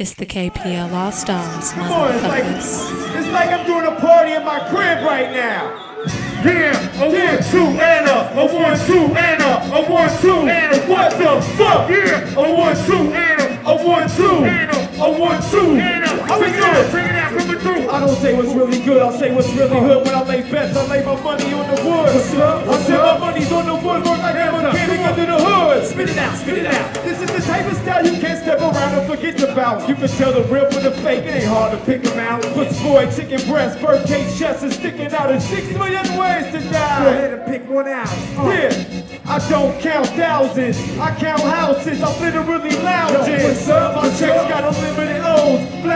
It's the KPL All Stars, Come on, it's like, it's like I'm doing a party in my crib right now. Yeah, a one, two, and a, a one, two, and a, a one, two, and a, what the fuck? Yeah, a one, two, and a, a one, two, and a, a one, two, and a, bring it out, bring it out, coming through. I don't say what's really good, I'll say what's really hood. When I lay bets, I lay my money on the wood. I say my money's on the wood, work like I'm a mechanic under the hood. Spit it out, spit it out. This is the type of style you can't step around forget about. You can tell the real from the fake, it ain't hard to pick them out. Puss boy, chicken breast, birdcage chest is sticking out in six million ways to die. Go ahead and pick one out. Yeah. I don't count thousands, I count houses, I'm literally lounging. My checks got O's,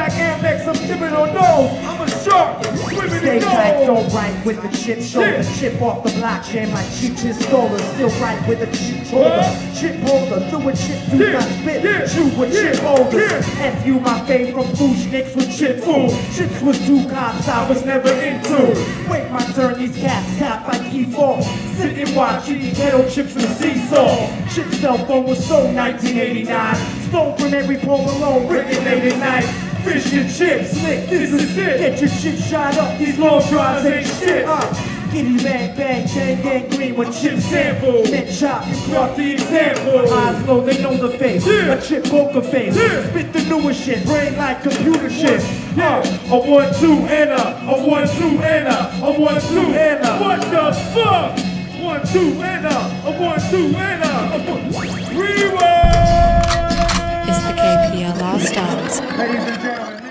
black Amex, I'm sipping on those. I'm a shark, swimming Stay in tight, gold. don't with the chip shoulder. Yeah. Chip off the block, blockchain like cheap pistola. Still right with the chip shoulder. What? Chip holder, through a chip do Yeah. got spit. Yeah. Shoot with Yeah. chip holders. Yeah. F you my fave from Fu-Schnickens with chip food. Chips was two cops I was never into. Wait my turn, these cats tap like E4. Sit and watch eating ghetto chips with seesaw. Chip cell phone was sold 1989. Stole from every Polo Malone, written late at night. Fish and chips, slick, this is it. Get your chip shot up, these long drives ain't shit. Uh, Giddy bang bang, gang gang green with chip sample. Then chop, you brought the example. Eyes low, they know the face. Yeah. A chip poker face. Yeah. Spit the newest shit, brain like computer shit. Yeah, a one, two, and a, a one, two, and a, a one, two, and a. What the fuck? One, two, and a, a one, two, and a, a the KPL Stars.